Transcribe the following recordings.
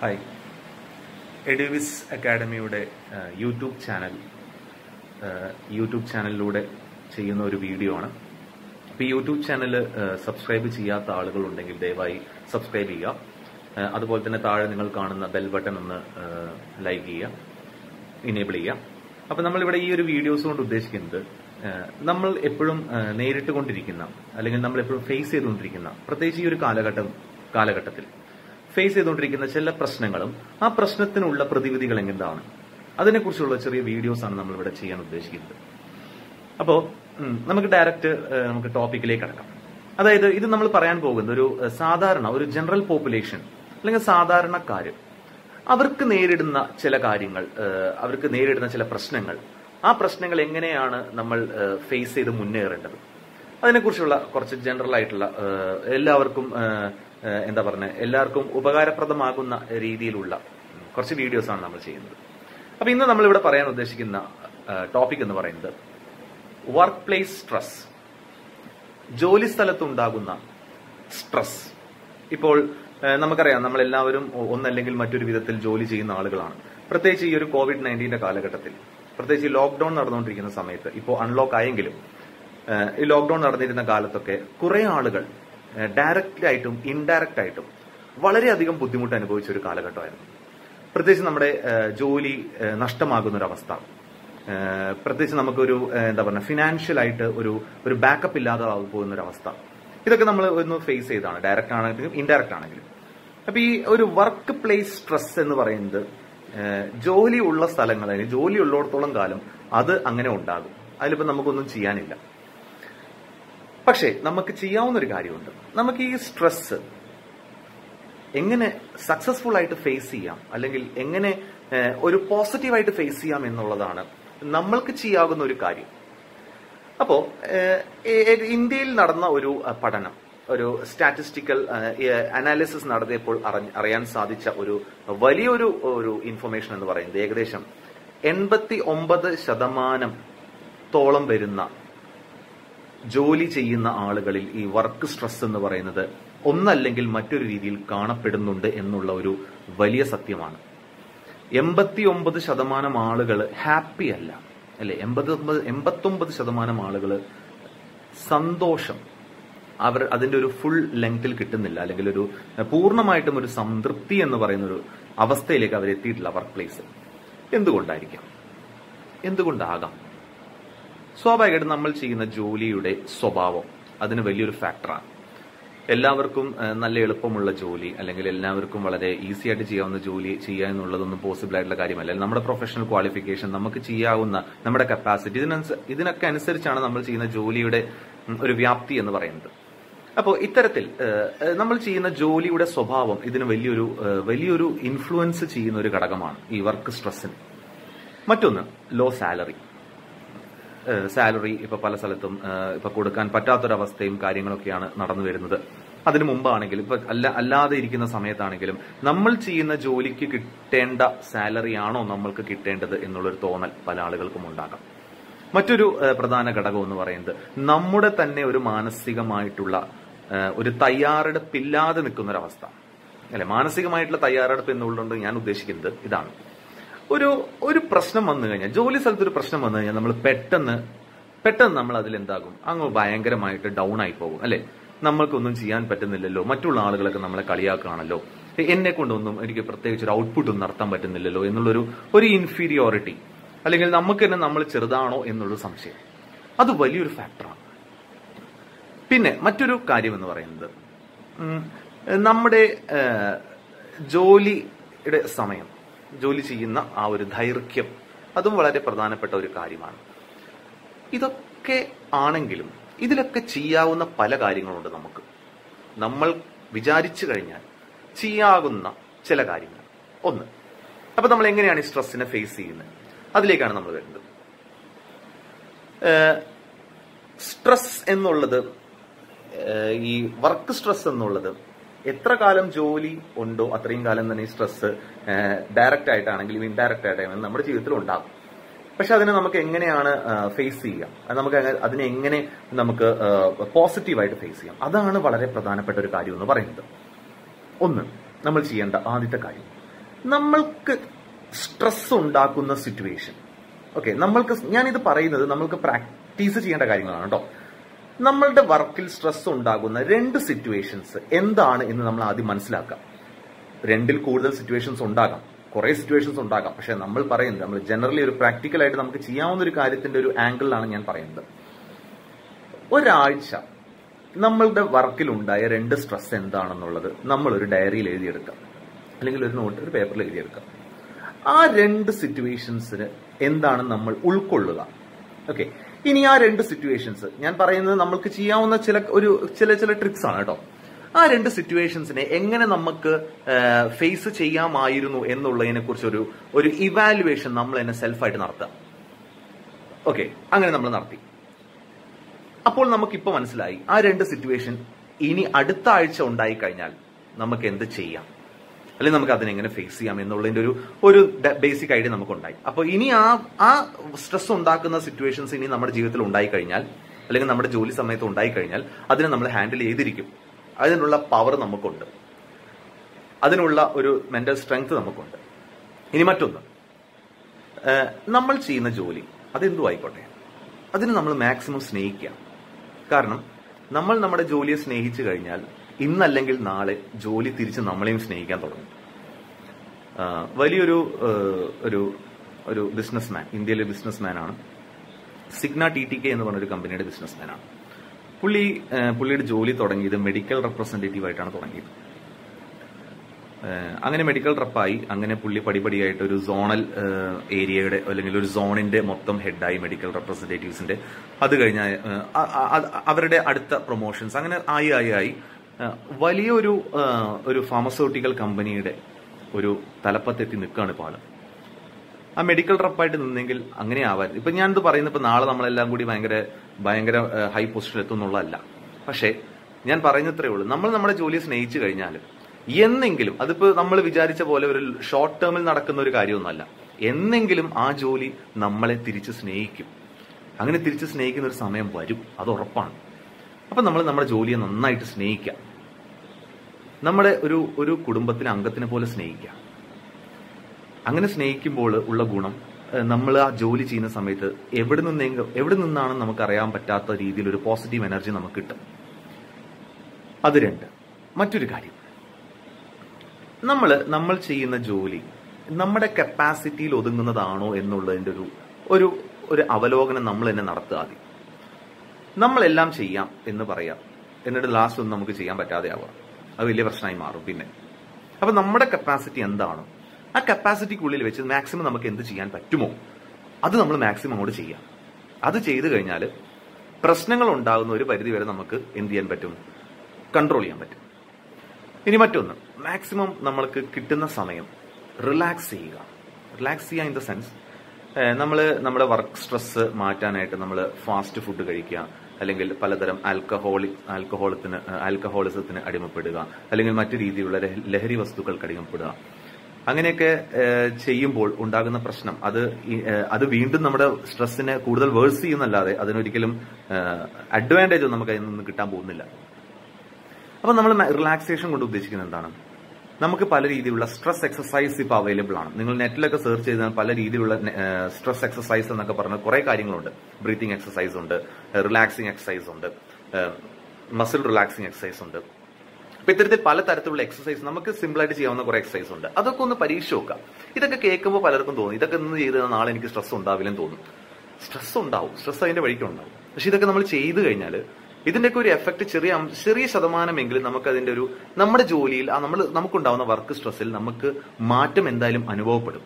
Hi. എഡ്യൂവിസ് അക്കാഡമിയുടെ YouTube channel YouTube ചാനലിലൂടെ ചെയ്യുന്ന ഒരു വീഡിയോ ആണ്. അപ്പോൾ ഈ യൂട്യൂബ് ചാനൽ സബ്സ്ക്രൈബ് ചെയ്യാത്ത ആളുകളുണ്ടെങ്കിൽ ദയവായി സബ്സ്ക്രൈബ് ചെയ്യുക. അതുപോലെ തന്നെ താഴെ നിങ്ങൾ കാണുന്ന ബെൽ ബട്ടൺ ഒന്ന് ലൈക്ക് ചെയ്യുക ഇനേബിൾ ചെയ്യുക. അപ്പം നമ്മളിവിടെ ഈ ഒരു വീഡിയോസ് കൊണ്ട് ഉദ്ദേശിക്കുന്നത് നമ്മൾ എപ്പോഴും നേരിട്ട് കൊണ്ടിരിക്കുന്ന അല്ലെങ്കിൽ നമ്മൾ എപ്പോഴും ഫേസ് ചെയ്തുകൊണ്ടിരിക്കുന്ന പ്രത്യേകിച്ച് ഈ ഒരു കാലഘട്ടം കാലഘട്ടത്തിൽ ഫേസ് ചെയ്തുകൊണ്ടിരിക്കുന്ന ചില പ്രശ്നങ്ങളും ആ പ്രശ്നത്തിനുള്ള പ്രതിവിധികൾ എന്താണ്? അതിനെക്കുറിച്ചുള്ള ചെറിയ വീഡിയോസ് ആണ് നമ്മൾ ഇവിടെ ചെയ്യാൻ ഉദ്ദേശിക്കുന്നത്. അപ്പോൾ നമുക്ക് ഡയറക്റ്റ് നമുക്ക് ടോപ്പിക്കിലേക്ക് കടക്കാം. അതായത് ഇത് നമ്മൾ പറയാൻ പോകുന്ന ഒരു സാധാരണ ഒരു ജനറൽ പോപ്പുലേഷൻ അല്ലെങ്കിൽ സാധാരണക്കാര് അവർക്ക് നേരിടുന്ന ചില കാര്യങ്ങൾ അവർക്ക് നേരിടുന്ന ചില പ്രശ്നങ്ങൾ ആ പ്രശ്നങ്ങൾ എങ്ങനെയാണ് നമ്മൾ ഫേസ് ചെയ്ത് മുന്നേറേണ്ടത്? അതിനെക്കുറിച്ചുള്ള കുറച്ച് ജനറൽ ആയിട്ടുള്ള എല്ലാവർക്കും എന്താ പറയുക എല്ലാവർക്കും ഉപകാരപ്രദമാകുന്ന രീതിയിലുള്ള കുറച്ച് വീഡിയോസ് ആണ് നമ്മൾ ചെയ്യുന്നത്. അപ്പൊ ഇന്ന് നമ്മൾ ഇവിടെ പറയാൻ ഉദ്ദേശിക്കുന്ന ടോപ്പിക് എന്ന് പറയുന്നത് വർക്ക് പ്ലേസ് സ്ട്രെസ് ജോലി സ്ഥലത്തുണ്ടാകുന്ന സ്ട്രെസ് ഇപ്പോൾ നമുക്കറിയാം നമ്മൾ എല്ലാവരും ഒന്നല്ലെങ്കിൽ മറ്റൊരു വിധത്തിൽ ജോലി ചെയ്യുന്ന ആളുകളാണ്. പ്രത്യേകിച്ച് ഈ ഒരു കോവിഡ് നയന്റീന്റെ കാലഘട്ടത്തിൽ പ്രത്യേകിച്ച് ലോക്ക്ഡൌൺ നടന്നുകൊണ്ടിരിക്കുന്ന സമയത്ത് ഇപ്പോൾ അൺലോക്ക് ആയെങ്കിലും ഈ ലോക്ക്ഡൌൺ നടന്നിരുന്ന കാലത്തൊക്കെ കുറെ ആളുകൾ ഡയറക്റ്റ് ആയിട്ടും ഇൻഡയറക്റ്റ് ആയിട്ടും വളരെയധികം ബുദ്ധിമുട്ട് അനുഭവിച്ച ഒരു കാലഘട്ടമായിരുന്നു. പ്രത്യേകിച്ച് നമ്മുടെ ജോലി നഷ്ടമാകുന്ന ഒരു അവസ്ഥ. പ്രത്യേകിച്ച് നമുക്കൊരു എന്താ പറയുക ഫിനാൻഷ്യൽ ആയിട്ട് ഒരു ഒരു ബാക്കപ്പ് ഇല്ലാതെ പോകുന്ന ഒരു അവസ്ഥ. ഇതൊക്കെ നമ്മൾ ഒന്ന് ഫേസ് ചെയ്താണ് ഡയറക്റ്റ് ആണെങ്കിലും ഇൻഡയറക്റ്റ് ആണെങ്കിലും. അപ്പൊ ഈ ഒരു വർക്ക് പ്ലേസ് സ്ട്രെസ് എന്ന് പറയുന്നത് ജോലിയുള്ള സ്ഥലങ്ങൾ അല്ലെങ്കിൽ ജോലി ഉള്ളിടത്തോളം കാലം അത് അങ്ങനെ ഉണ്ടാകും. അതിലിപ്പോൾ നമുക്കൊന്നും ചെയ്യാനില്ല. പക്ഷേ നമുക്ക് ചെയ്യാവുന്ന ഒരു കാര്യമുണ്ട്. നമുക്ക് ഈ സ്ട്രെസ് എങ്ങനെ സക്സസ്ഫുൾ ആയിട്ട് ഫേസ് ചെയ്യാം അല്ലെങ്കിൽ എങ്ങനെ ഒരു പോസിറ്റീവായിട്ട് ഫേസ് ചെയ്യാം എന്നുള്ളതാണ് നമ്മൾക്ക് ചെയ്യാവുന്ന ഒരു കാര്യം. അപ്പോ ഇന്ത്യയിൽ നടന്ന ഒരു പഠനം ഒരു സ്റ്റാറ്റിസ്റ്റിക്കൽ അനാലിസിസ് നടത്തിയപ്പോൾ അറിയാൻ സാധിച്ച ഒരു വലിയൊരു ഒരു ഇൻഫർമേഷൻ എന്ന് പറയുന്നത് ഏകദേശം എൺപത്തി ഒമ്പത് ശതമാനം തോളം വരുന്ന ജോലി ചെയ്യുന്ന ആളുകളിൽ ഈ വർക്ക് സ്ട്രെസ് എന്ന് പറയുന്നത് ഒന്നല്ലെങ്കിൽ മറ്റൊരു രീതിയിൽ കാണപ്പെടുന്നുണ്ട് എന്നുള്ള ഒരു വലിയ സത്യമാണ്. എൺപത്തി ഒമ്പത് ശതമാനം ആളുകൾ ഹാപ്പി അല്ല. അല്ലെ എൺപത്തി ഒമ്പത് എൺപത്തൊമ്പത് ശതമാനം ആളുകൾ സന്തോഷം. അവർ അതിന്റെ ഒരു ഫുൾ ലെങ്തിൽ കിട്ടുന്നില്ല. അല്ലെങ്കിൽ ഒരു പൂർണമായിട്ടും ഒരു സംതൃപ്തി എന്ന് പറയുന്ന ഒരു അവസ്ഥയിലേക്ക് അവർ എത്തിയിട്ടില്ല വർക്ക് പ്ലേസ് എന്തുകൊണ്ടായിരിക്കാം? എന്തുകൊണ്ടാകാം? സ്വാഭാവികമായിട്ടും നമ്മൾ ചെയ്യുന്ന ജോലിയുടെ സ്വഭാവം അതിന് വലിയൊരു ഫാക്ടറാണ്. എല്ലാവർക്കും നല്ല എളുപ്പമുള്ള ജോലി അല്ലെങ്കിൽ എല്ലാവർക്കും വളരെ ഈസി ആയിട്ട് ചെയ്യാവുന്ന ജോലി ചെയ്യുക എന്നുള്ളതൊന്നും പോസിബിൾ ആയിട്ടുള്ള കാര്യമല്ല. നമ്മുടെ പ്രൊഫഷണൽ ക്വാളിഫിക്കേഷൻ നമുക്ക് ചെയ്യാവുന്ന നമ്മുടെ കപ്പാസിറ്റി ഇതിനൊക്കെ അനുസരിച്ചാണ് നമ്മൾ ചെയ്യുന്ന ജോലിയുടെ ഒരു വ്യാപ്തി എന്ന് പറയുന്നത്. അപ്പോൾ ഇത്തരത്തിൽ നമ്മൾ ചെയ്യുന്ന ജോലിയുടെ സ്വഭാവം ഇതിന് വലിയൊരു വലിയൊരു ഇൻഫ്ലുവൻസ് ചെയ്യുന്ന ഒരു ഘടകമാണ് ഈ വർക്ക് സ്ട്രെസ്സിന് മറ്റൊന്ന് ലോ സാലറി സാലറി ഇപ്പൊ പല സ്ഥലത്തും ഇപ്പൊ കൊടുക്കാൻ പറ്റാത്തൊരവസ്ഥയും കാര്യങ്ങളൊക്കെയാണ് നടന്നു വരുന്നത്. അതിനു മുമ്പാണെങ്കിലും ഇപ്പൊ അല്ല അല്ലാതെ ഇരിക്കുന്ന സമയത്താണെങ്കിലും നമ്മൾ ചെയ്യുന്ന ജോലിക്ക് കിട്ടേണ്ട സാലറി ആണോ നമ്മൾക്ക് കിട്ടേണ്ടത് എന്നുള്ളൊരു തോന്നൽ പല ആളുകൾക്കും ഉണ്ടാകാം. മറ്റൊരു പ്രധാന ഘടകം എന്ന് പറയുന്നത് നമ്മുടെ തന്നെ ഒരു മാനസികമായിട്ടുള്ള ഒരു തയ്യാറെടുപ്പില്ലാതെ നിൽക്കുന്ന ഒരവസ്ഥ അല്ലെ മാനസികമായിട്ടുള്ള തയ്യാറെടുപ്പ് എന്നുള്ളതുകൊണ്ട് ഞാൻ ഉദ്ദേശിക്കുന്നത് ഇതാണ്. ഒരു ഒരു പ്രശ്നം വന്നു കഴിഞ്ഞാൽ ജോലി സ്ഥലത്ത് ഒരു പ്രശ്നം വന്നു കഴിഞ്ഞാൽ നമ്മൾ പെട്ടെന്ന് പെട്ടെന്ന് നമ്മൾ അതിൽ എന്താകും? അങ്ങ് ഭയങ്കരമായിട്ട് ഡൗൺ ആയി പോകും അല്ലെ? നമ്മൾക്കൊന്നും ചെയ്യാൻ പറ്റുന്നില്ലല്ലോ. മറ്റുള്ള ആളുകളൊക്കെ നമ്മളെ കളിയാക്കുകയാണല്ലോ. എന്നെ കൊണ്ടൊന്നും എനിക്ക് പ്രത്യേകിച്ച് ഒരു ഔട്ട്പുട്ട് ഒന്നും നടത്താൻ പറ്റുന്നില്ലല്ലോ എന്നുള്ളൊരു ഒരു ഇൻഫീരിയോറിറ്റി അല്ലെങ്കിൽ നമുക്ക് തന്നെ നമ്മൾ ചെറുതാണോ എന്നുള്ളൊരു സംശയം. അത് വലിയൊരു ഫാക്ടറാണ് പിന്നെ മറ്റൊരു കാര്യം എന്ന് പറയുന്നത് നമ്മുടെ ജോലിയുടെ സമയം. ജോലി ചെയ്യുന്ന ആ ഒരു ദൈർഘ്യം അതും വളരെ പ്രധാനപ്പെട്ട ഒരു കാര്യമാണ്. ഇതൊക്കെ ആണെങ്കിലും ഇതിലൊക്കെ ചെയ്യാവുന്ന പല കാര്യങ്ങളുണ്ട് നമുക്ക്. നമ്മൾ വിചാരിച്ചു കഴിഞ്ഞാൽ ചെയ്യാകുന്ന ചില കാര്യങ്ങൾ. ഒന്ന് അപ്പൊ നമ്മൾ എങ്ങനെയാണ് ഈ സ്ട്രെസ്സിനെ ഫേസ് ചെയ്യുന്നത്? അതിലേക്കാണ് നമ്മൾ വരുന്നത്. സ്ട്രെസ് എന്നുള്ളത് ഈ വർക്ക് സ്ട്രെസ് എന്നുള്ളത് എത്ര കാലം ജോലി ഉണ്ടോ അത്രയും കാലം തന്നെ സ്ട്രെസ് ഡയറക്റ്റ് ആയിട്ടാണെങ്കിലും ഇൻഡയറക്റ്റ് ആയിട്ടാണെങ്കിലും നമ്മുടെ ജീവിതത്തിൽ ഉണ്ടാകും. പക്ഷെ അതിനെ നമുക്ക് എങ്ങനെയാണ് ഫേസ് ചെയ്യാം? നമുക്ക് അതിനെ എങ്ങനെ നമുക്ക് പോസിറ്റീവായിട്ട് ഫേസ് ചെയ്യാം? അതാണ് വളരെ പ്രധാനപ്പെട്ട ഒരു കാര്യം എന്ന് പറയുന്നത്. ഒന്ന് നമ്മൾ ചെയ്യേണ്ട ആദ്യത്തെ കാര്യം. നമ്മൾക്ക് സ്ട്രെസ് ഉണ്ടാക്കുന്ന സിറ്റുവേഷൻ ഓക്കെ നമ്മൾക്ക് ഞാനിത് പറയുന്നത് നമ്മൾക്ക് പ്രാക്ടീസ് ചെയ്യേണ്ട കാര്യങ്ങളാണ് കേട്ടോ. നമ്മളുടെ വർക്കിൽ സ്ട്രെസ് ഉണ്ടാകുന്ന രണ്ട് സിറ്റുവേഷൻസ് എന്താണ് എന്ന് നമ്മൾ ആദ്യം മനസ്സിലാക്കാം. രണ്ടിൽ കൂടുതൽ സിറ്റുവേഷൻസ് ഉണ്ടാകാം. കുറെ സിറ്റുവേഷൻസ് ഉണ്ടാകാം. പക്ഷെ നമ്മൾ പറയുന്നത് നമ്മൾ ജനറലി ഒരു പ്രാക്ടിക്കലായിട്ട് നമുക്ക് ചെയ്യാവുന്ന ഒരു കാര്യത്തിന്റെ ഒരു ആംഗിളിലാണ് ഞാൻ പറയുന്നത്. ഒരാഴ്ച നമ്മളുടെ വർക്കിൽ ഉണ്ടായ രണ്ട് സ്ട്രെസ് എന്താണെന്നുള്ളത് നമ്മൾ ഒരു ഡയറിയിൽ എഴുതിയെടുക്കാം അല്ലെങ്കിൽ ഒരു നോട്ട് ഒരു പേപ്പറിൽ എഴുതിയെടുക്കാം ആ രണ്ട് സിറ്റുവേഷൻസിന് എന്താണ് നമ്മൾ ഉൾക്കൊള്ളുക? ഓക്കെ ഇനി ആ രണ്ട് സിറ്റുവേഷൻസ് ഞാൻ പറയുന്നത് നമ്മൾക്ക് ചെയ്യാവുന്ന ചില ഒരു ചില ചില ട്രിക്സ് ആണ് കേട്ടോ. ആ രണ്ട് സിറ്റുവേഷൻസിനെ എങ്ങനെ നമുക്ക് ഫേസ് ചെയ്യാമായിരുന്നു എന്നുള്ളതിനെ കുറിച്ച് ഒരു ഒരു ഇവാലുവേഷൻ നമ്മൾ തന്നെ സെൽഫായിട്ട് നടത്താം. ഓക്കെ അങ്ങനെ നമ്മൾ നടത്തി. അപ്പോൾ നമുക്കിപ്പോൾ മനസ്സിലായി ആ രണ്ട് സിറ്റുവേഷൻ ഇനി അടുത്ത ആഴ്ച ഉണ്ടായി കഴിഞ്ഞാൽ നമുക്ക് എന്ത് ചെയ്യാം? അല്ലെങ്കിൽ നമുക്ക് അതിനെങ്ങനെ ഫേസ് ചെയ്യാം എന്നുള്ളതിന്റെ ഒരു ഒരു ബേസിക് ഐഡിയ നമുക്കുണ്ടായി. അപ്പോൾ ഇനി ആ ആ സ്ട്രെസ് ഉണ്ടാക്കുന്ന സിറ്റുവേഷൻസ് ഇനി നമ്മുടെ ജീവിതത്തിൽ ഉണ്ടായി കഴിഞ്ഞാൽ അല്ലെങ്കിൽ നമ്മുടെ ജോലി സമയത്ത് ഉണ്ടായി കഴിഞ്ഞാൽ അതിനെ നമ്മൾ ഹാൻഡിൽ ചെയ്തിരിക്കും. അതിനുള്ള പവർ നമുക്കുണ്ട്. അതിനുള്ള ഒരു മെന്റൽ സ്ട്രെങ്ത് നമുക്കുണ്ട്. ഇനി മറ്റൊന്ന്. നമ്മൾ ചെയ്യുന്ന ജോലി അതെന്തു ആയിക്കോട്ടെ? അതിന് നമ്മൾ മാക്സിമം സ്നേഹിക്കുക. കാരണം നമ്മൾ നമ്മുടെ ജോലിയെ സ്നേഹിച്ചു കഴിഞ്ഞാൽ ഇന്നല്ലെങ്കിൽ നാളെ ജോലി തിരിച്ച് നമ്മളെയും സ്നേഹിക്കാൻ തുടങ്ങും. വലിയൊരു ഒരു ഒരു ബിസിനസ്മാൻ ഇന്ത്യയിലെ ബിസിനസ്മാൻ ആണ് സിഗ്ന ടി ടി കെ എന്ന് പറഞ്ഞൊരു കമ്പനിയുടെ ബിസിനസ്മാൻ ആണ് പുള്ളി പുള്ളിയുടെ ജോലി തുടങ്ങിയത് മെഡിക്കൽ റെപ്രസെന്റേറ്റീവ് ആയിട്ടാണ് തുടങ്ങിയത്. അങ്ങനെ മെഡിക്കൽ റെപ്പായി അങ്ങനെ പുള്ളി പടിപടിയായിട്ട് ഒരു സോണൽ ഏരിയയുടെ അല്ലെങ്കിൽ ഒരു സോണിന്റെ മൊത്തം ഹെഡായി മെഡിക്കൽ റെപ്രസെന്റേറ്റീവ്സിന്റെ. അത് കഴിഞ്ഞ അവരുടെ അടുത്ത പ്രൊമോഷൻസ് അങ്ങനെ ആയി ആയി ആയി. വലിയൊരു ഒരു ഫാർമസ്യൂട്ടിക്കൽ കമ്പനിയുടെ ഒരു തലപ്പത്തെത്തി നിൽക്കുകയാണ് ഇപ്പോൾ ആൾ. ആ മെഡിക്കൽ റപ്പായിട്ട് നിന്നെങ്കിൽ അങ്ങനെ ആവാറില്ല ഇപ്പൊ ഞാനിത് പറയുന്നത് ഇപ്പൊ നാളെ നമ്മളെല്ലാം കൂടി ഭയങ്കര ഭയങ്കര ഹൈ പൊസിഷനിൽ എത്തുന്നുള്ളതല്ല പക്ഷേ ഞാൻ പറയുന്നത്രേ ഉള്ളൂ. നമ്മൾ നമ്മുടെ ജോലിയെ സ്നേഹിച്ചു കഴിഞ്ഞാൽ എന്നെങ്കിലും അതിപ്പോൾ നമ്മൾ വിചാരിച്ച പോലെ ഒരു ഷോർട്ട് ടേമിൽ നടക്കുന്ന ഒരു കാര്യമൊന്നുമല്ല. എന്നെങ്കിലും ആ ജോലി നമ്മളെ തിരിച്ച് സ്നേഹിക്കും. അങ്ങനെ തിരിച്ച് സ്നേഹിക്കുന്ന ഒരു സമയം വരും. അത് ഉറപ്പാണ്. അപ്പൊ നമ്മൾ നമ്മുടെ ജോലിയെ നന്നായിട്ട് സ്നേഹിക്കാം. നമ്മുടെ ഒരു ഒരു കുടുംബത്തിലെ അംഗത്തിനെ പോലെ സ്നേഹിക്കാം അങ്ങനെ സ്നേഹിക്കുമ്പോൾ ഉള്ള ഗുണം നമ്മൾ ആ ജോലി ചെയ്യുന്ന സമയത്ത് എവിടെ നിന്നെങ്കിലും എവിടെ നിന്നാണ് നമുക്ക് അറിയാൻ പറ്റാത്ത രീതിയിൽ ഒരു പോസിറ്റീവ് എനർജി നമുക്ക് കിട്ടും. അത് രണ്ട്. മറ്റൊരു കാര്യം. നമ്മൾ നമ്മൾ ചെയ്യുന്ന ജോലി നമ്മുടെ കപ്പാസിറ്റിയിൽ ഒതുങ്ങുന്നതാണോ എന്നുള്ളതിന്റെ ഒരു ഒരു ഒരു അവലോകനം നമ്മൾ തന്നെ നടത്തുക ആദ്യം. നമ്മളെല്ലാം ചെയ്യാം എന്ന് പറയാം. എന്നിട്ട് ലാസ്റ്റ് ഒന്നും നമുക്ക് ചെയ്യാൻ പറ്റാതെ ആവാം അത് വലിയ പ്രശ്നമായി മാറും പിന്നെ. അപ്പൊ നമ്മുടെ കപ്പാസിറ്റി എന്താണ്? ആ കപ്പാസിറ്റിക്കുള്ളിൽ വെച്ച് മാക്സിമം നമുക്ക് എന്ത് ചെയ്യാൻ പറ്റുമോ? അത് നമ്മൾ മാക്സിമം അങ്ങോട്ട് ചെയ്യാം. അത് ചെയ്തു കഴിഞ്ഞാൽ പ്രശ്നങ്ങൾ ഉണ്ടാകുന്ന ഒരു പരിധി വരെ നമുക്ക് എന്ത് ചെയ്യാൻ പറ്റും? കൺട്രോൾ ചെയ്യാൻ പറ്റും. ഇനി മറ്റൊന്ന്. മാക്സിമം നമ്മൾക്ക് കിട്ടുന്ന സമയം റിലാക്സ് ചെയ്യുക. റിലാക്സ് ചെയ്യുക ഇൻ ദ സെൻസ് നമ്മൾ നമ്മുടെ വർക്ക് സ്ട്രെസ് മാറ്റാനായിട്ട് നമ്മൾ ഫാസ്റ്റ് ഫുഡ് കഴിക്കുക. അല്ലെങ്കിൽ പലതരം ആൽക്കഹോളിക് ആൽക്കഹോളത്തിന് ആൽക്കഹോളിസത്തിന് അടിമപ്പെടുക അല്ലെങ്കിൽ മറ്റു രീതിയിലുള്ള ലഹരി വസ്തുക്കൾക്ക് അടിമപ്പെടുക. അങ്ങനെയൊക്കെ ചെയ്യുമ്പോൾ ഉണ്ടാകുന്ന പ്രശ്നം അത് അത് വീണ്ടും നമ്മുടെ സ്ട്രെസ്സിനെ കൂടുതൽ വേഴ്സ് ചെയ്യുന്നല്ലാതെ അതിനൊരിക്കലും അഡ്വാന്റേജ് ഒന്നും നമുക്ക് അതിൽ നിന്ന് കിട്ടാൻ പോകുന്നില്ല. അപ്പൊ നമ്മൾ റിലാക്സേഷൻ കൊണ്ട് ഉദ്ദേശിക്കുന്നത് എന്താണ്? നമുക്ക് പല രീതിയിലുള്ള സ്ട്രെസ് എക്സസൈസ് ഇപ്പോൾ അവൈലബിൾ ആണ്. നിങ്ങൾ നെറ്റിലൊക്കെ സെർച്ച് ചെയ്താൽ പല രീതിയിലുള്ള സ്ട്രെസ് എക്സസൈസ് എന്നൊക്കെ പറഞ്ഞ കുറെ കാര്യങ്ങളുണ്ട്. ബ്രീത്തിങ് എക്സസൈസ് ഉണ്ട് റിലാക്സിങ് എക്സസൈസ് ഉണ്ട് മസിൽ റിലാക്സിങ് എക്സസൈസ് ഉണ്ട്. അപ്പൊ ഇത്തരത്തിൽ പല തരത്തിലുള്ള എക്സസൈസ് നമുക്ക് സിമ്പിളായിട്ട് ചെയ്യാവുന്ന കുറെ എക്സസൈസ് ഉണ്ട്. അതൊക്കെ ഒന്ന് പരീക്ഷ നോക്കാം. ഇതൊക്കെ കേൾക്കുമ്പോൾ പലർക്കും തോന്നും ഇതൊക്കെ ഇന്ന് ചെയ്ത് നാളെ എനിക്ക് സ്ട്രെസ് ഉണ്ടാവില്ലെന്ന് തോന്നും. സ്ട്രെസ് ഉണ്ടാവും. സ്ട്രെസ് അതിന്റെ വഴിക്കുണ്ടാവും പക്ഷെ ഇതൊക്കെ നമ്മൾ ചെയ്തു കഴിഞ്ഞാൽ ഇതിന്റെയൊക്കെ ഒരു എഫക്ട് ചെറിയ ചെറിയ ശതമാനമെങ്കിലും നമുക്ക് അതിന്റെ ഒരു നമ്മുടെ ജോലിയിൽ ആ നമ്മൾ നമുക്കുണ്ടാവുന്ന വർക്ക് സ്ട്രെസ്സിൽ നമുക്ക് മാറ്റം എന്തായാലും അനുഭവപ്പെടും.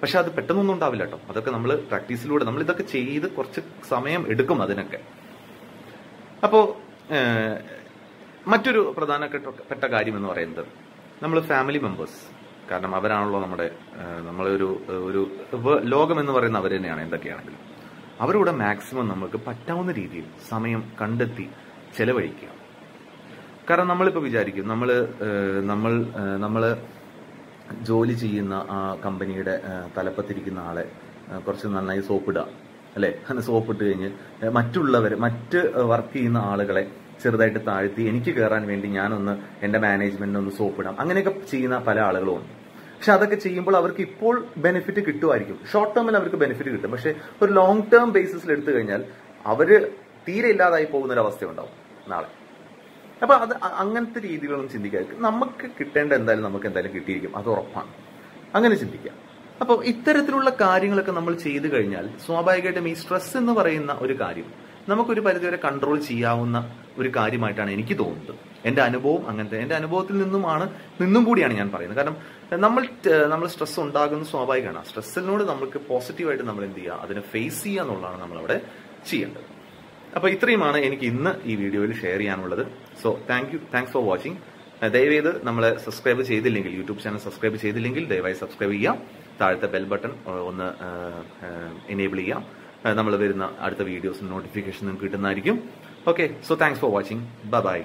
പക്ഷെ അത് പെട്ടെന്നൊന്നും ഉണ്ടാവില്ല കേട്ടോ അതൊക്കെ നമ്മൾ പ്രാക്ടീസിലൂടെ നമ്മൾ ഇതൊക്കെ ചെയ്ത് കുറച്ച് സമയം എടുക്കും അതിനൊക്കെ. അപ്പോ മറ്റൊരു പ്രധാനപ്പെട്ട കാര്യം എന്ന് പറയുന്നത് നമ്മൾ ഫാമിലി മെമ്പേഴ്സ് കാരണം അവരാണല്ലോ നമ്മുടെ നമ്മളൊരു ഒരു ലോകം എന്ന് പറയുന്ന അവർ തന്നെയാണ് എന്തൊക്കെയാണെങ്കിലും. അവരോട് മാക്സിമം നമുക്ക് പറ്റാവുന്ന രീതിയിൽ സമയം കണ്ടെത്തി ചെലവഴിക്കുക. കാരണം നമ്മളിപ്പോൾ വിചാരിക്കും നമ്മൾ നമ്മൾ നമ്മൾ ജോലി ചെയ്യുന്ന ആ കമ്പനിയുടെ തലപ്പത്തിരിക്കുന്ന ആളെ കുറച്ച് നന്നായി സോപ്പിടുക അല്ലെ? അങ്ങനെ സോപ്പിട്ട് കഴിഞ്ഞ് മറ്റുള്ളവർ മറ്റ് വർക്ക് ചെയ്യുന്ന ആളുകളെ ചെറുതായിട്ട് താഴ്ത്തി എനിക്ക് കയറാൻ വേണ്ടി ഞാനൊന്ന് എന്റെ മാനേജ്മെന്റിനൊന്ന് സോപ്പിടാം. അങ്ങനെയൊക്കെ ചെയ്യുന്ന പല ആളുകളും ഉണ്ട്. പക്ഷെ അതൊക്കെ ചെയ്യുമ്പോൾ അവർക്ക് ഇപ്പോൾ ബെനിഫിറ്റ് കിട്ടുമായിരിക്കും. ഷോർട്ട് ടേമിൽ അവർക്ക് ബെനിഫിറ്റ് കിട്ടും. പക്ഷെ ഒരു ലോങ് ടേം ബേസിസിൽ എടുത്തു കഴിഞ്ഞാൽ അവർ തീരെ ഇല്ലാതായി പോകുന്ന ഒരു അവസ്ഥ ഉണ്ടാവും നാളെ. അപ്പൊ അത് അങ്ങനത്തെ രീതികളൊന്നും ചിന്തിക്കാതെ നമുക്ക് കിട്ടേണ്ട എന്തായാലും നമുക്ക് എന്തായാലും കിട്ടിയിരിക്കും. അത് ഉറപ്പാണ്. അങ്ങനെ ചിന്തിക്കാം. അപ്പോൾ ഇത്തരത്തിലുള്ള കാര്യങ്ങളൊക്കെ നമ്മൾ ചെയ്തു കഴിഞ്ഞാൽ സ്വാഭാവികമായിട്ടും ഈ സ്ട്രെസ് എന്ന് പറയുന്ന ഒരു കാര്യം നമുക്കൊരു പരിധിവരെ കൺട്രോൾ ചെയ്യാവുന്ന ഒരു കാര്യമായിട്ടാണ് എനിക്ക് തോന്നുന്നത്. എന്റെ അനുഭവം അങ്ങനത്തെ. എന്റെ അനുഭവത്തിൽ നിന്നുമാണ് നിന്നും കൂടിയാണ് ഞാൻ പറയുന്നത്. കാരണം നമ്മൾ നമ്മൾ സ്ട്രെസ് ഉണ്ടാകുന്നത് സ്വാഭാവികമാണ്. സ്ട്രെസ്സിനോട് നമുക്ക് പോസിറ്റീവായിട്ട് നമ്മൾ എന്ത് ചെയ്യുക? അതിനെ ഫേസ് ചെയ്യുക എന്നുള്ളതാണ് നമ്മളവിടെ ചെയ്യേണ്ടത്. അപ്പോൾ ഇത്രയുമാണ് എനിക്ക് ഇന്ന് ഈ വീഡിയോയിൽ ഷെയർ ചെയ്യാനുള്ളത്. So thank you thanks for watching ദയവേത് നമ്മളെ സബ്സ്ക്രൈബ് ചെയ്തില്ലെങ്കിൽ യൂട്യൂബ് ചാനൽ സബ്സ്ക്രൈബ് ചെയ്തില്ലെങ്കിൽ ദയവായി സബ്സ്ക്രൈബ് ചെയ്യാം താഴത്തെ ബെൽ ബട്ടൺ ഒന്ന് എനേബിൾ ചെയ്യാം നമ്മൾ വരുന്ന അടുത്ത വീഡിയോസ് നോട്ടിഫിക്കേഷൻ നിങ്ങൾക്ക് കിട്ടുന്നതായിരിക്കും. Okay so thanks for watching bye bye